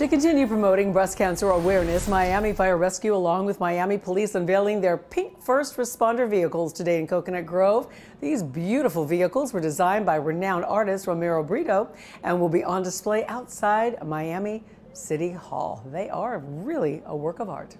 To continue promoting breast cancer awareness, Miami Fire Rescue, along with Miami Police, unveiling their pink first responder vehicles today in Coconut Grove. These beautiful vehicles were designed by renowned artist Romero Britto and will be on display outside Miami City Hall. They are really a work of art.